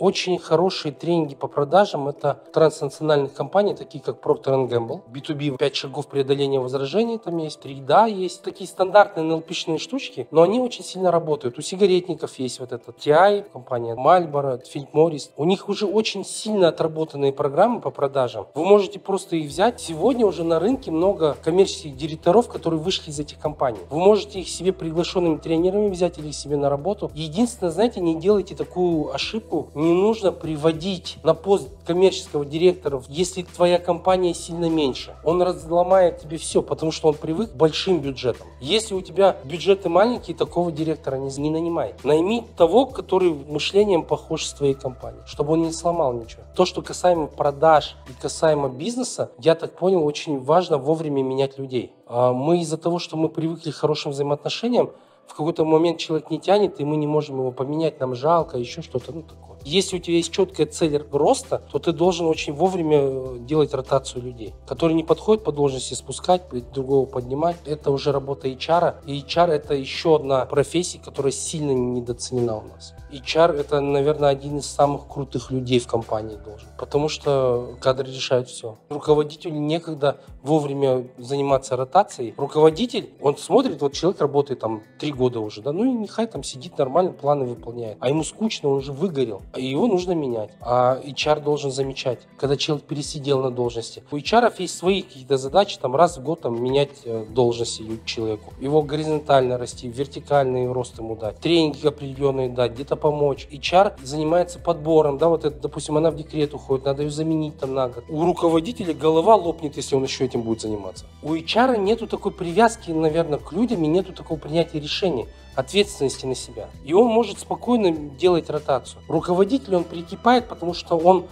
Очень хорошие тренинги по продажам – это транснациональных компаний, такие как Procter Gamble, B2B, 5 шагов преодоления возражений там есть, 3 да, есть такие стандартные НЛПшные штучки, но они очень сильно работают. У сигаретников есть вот этот TI, компания Marlboro, Philip Morris. У них уже очень сильно отработанные программы по продажам. Вы можете просто их взять. Сегодня уже на рынке много коммерческих директоров, которые вышли из этих компаний. Вы можете их себе приглашенными тренерами взять или себе на работу. Единственное, знаете, не делайте такую ошибку. Не нужно приводить на пост коммерческого директора, если твоя компания сильно меньше. Он разломает тебе все, потому что он привык к большим бюджетам. Если у тебя бюджеты маленькие, такого директора не, не нанимай. Найми того, который мышлением похож с твоей компанией, чтобы он не сломал ничего. То, что касаемо продаж и касаемо бизнеса, я так понял, очень важно вовремя менять людей. А мы из-за того, что мы привыкли к хорошим взаимоотношениям, в какой-то момент человек не тянет, и мы не можем его поменять, нам жалко, еще что-то, ну такое. Если у тебя есть четкая цель роста, то ты должен очень вовремя э, делать ротацию людей, которые не подходят по должности, спускать, другого поднимать. Это уже работа HR. И HR это еще одна профессия, которая сильно недооценена у нас. HR это, наверное, один из самых крутых людей в компании должен, потому что кадры решают все. Руководителю некогда вовремя заниматься ротацией. Руководитель, он смотрит, вот человек работает там три года уже, да, ну и нехай там сидит нормально, планы выполняет. А ему скучно, он уже выгорел, его нужно менять. А HR должен замечать, когда человек пересидел на должности. У HR есть свои какие-то задачи, там раз в год там менять э, должности человеку. Его горизонтально расти, вертикальный рост ему дать, тренинги определенные дать, где-то помочь. HR занимается подбором, да, вот это, допустим, она в декрет уходит, надо ее заменить там на год. У руководителя голова лопнет, если он еще этим будет заниматься. У HR нету такой привязки, наверное, к людям и нету такого принятия решений ответственности на себя. И он может спокойно делать ротацию. Руководитель, он прикипает, потому что он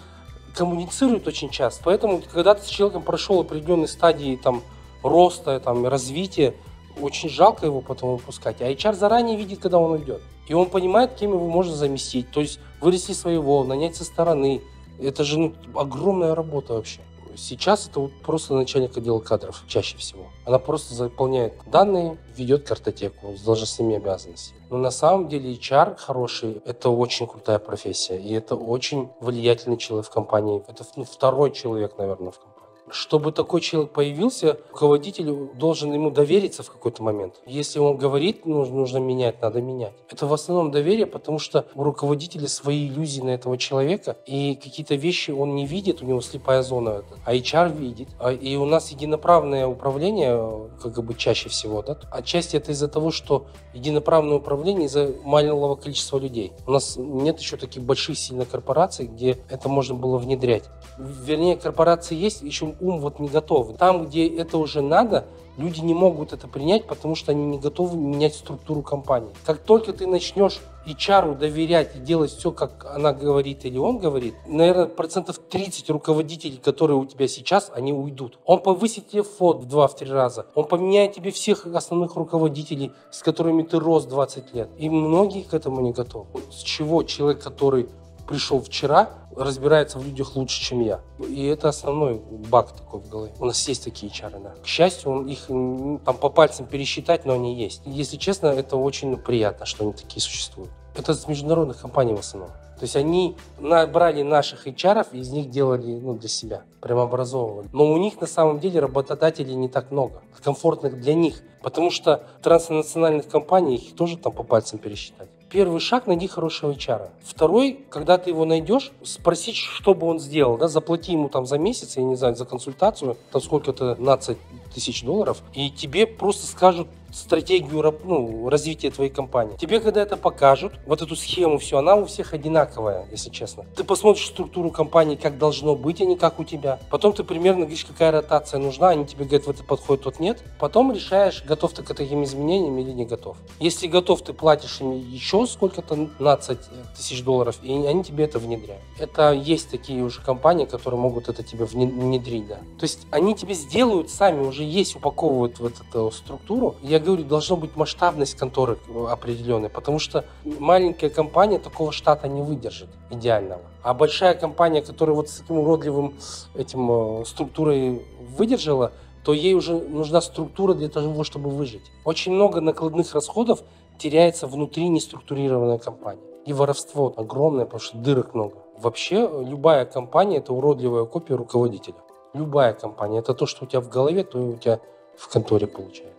коммуницирует очень часто. Поэтому, когда ты с человеком прошел определенные стадии там, роста, там, развития, очень жалко его потом выпускать. А HR заранее видит, когда он уйдет. И он понимает, кем его можно заместить. То есть вырасти своего, нанять со стороны. Это же ну, огромная работа вообще. Сейчас это просто начальник отдела кадров чаще всего. Она просто заполняет данные, ведет картотеку с должностными обязанностями. Но на самом деле HR хороший – это очень крутая профессия. И это очень влиятельный человек в компании. Это ну, второй человек, наверное, в компании. Чтобы такой человек появился, руководитель должен ему довериться в какой-то момент. Если он говорит, нужно, нужно менять, надо менять. Это в основном доверие, потому что у руководителя свои иллюзии на этого человека, и какие-то вещи он не видит, у него слепая зона, а HR видит. И у нас единоправное управление, как бы чаще всего, да? Отчасти это из-за того, что единоправное управление из-за маленького количества людей. У нас нет еще таких больших сильно корпораций, где это можно было внедрять. Вернее, корпорации есть, еще ум вот не готов. Там, где это уже надо, люди не могут это принять, потому что они не готовы менять структуру компании. Как только ты начнешь HR доверять и делать все, как она говорит или он говорит, наверное, процентов 30 руководителей, которые у тебя сейчас, они уйдут. Он повысит тебе фот в 2-3 раза. Он поменяет тебе всех основных руководителей, с которыми ты рос 20 лет. И многие к этому не готовы. С чего человек, который пришел вчера, разбирается в людях лучше, чем я. И это основной баг такой в голове. У нас есть такие чары, да. К счастью, их там по пальцам пересчитать, но они есть. Если честно, это очень приятно, что они такие существуют. Это с международных компаний в основном. То есть они набрали наших HR и из них делали ну, для себя, прям образовывали. Но у них на самом деле работодателей не так много, комфортных для них. Потому что транснациональных компаний их тоже там по пальцам пересчитать. Первый шаг – найди хорошего HR. Второй, когда ты его найдешь, спросить, что бы он сделал. Да, заплати ему там за месяц, я не знаю, за консультацию, там сколько-то, 15 тысяч долларов, и тебе просто скажут, стратегию ну, развития твоей компании. Тебе, когда это покажут, вот эту схему все, она у всех одинаковая, если честно. Ты посмотришь структуру компании, как должно быть, а не как у тебя. Потом ты примерно говоришь, какая ротация нужна, они тебе говорят, в это подходит, тот нет. Потом решаешь, готов ты к таким изменениям или не готов. Если готов, ты платишь им еще сколько-то, 15 тысяч долларов, и они тебе это внедряют. Это есть такие уже компании, которые могут это тебе внедрить, да. То есть они тебе сделают сами, уже есть, упаковывают в эту структуру. Я я говорю, должна быть масштабность конторы определенная, потому что маленькая компания такого штата не выдержит идеального. А большая компания, которая вот с таким уродливым этим э, структурой выдержала, то ей уже нужна структура для того, чтобы выжить. Очень много накладных расходов теряется внутри неструктурированной компании. И воровство огромное, потому что дырок много. Вообще любая компания – это уродливая копия руководителя. Любая компания. Это то, что у тебя в голове, то и у тебя в конторе получается.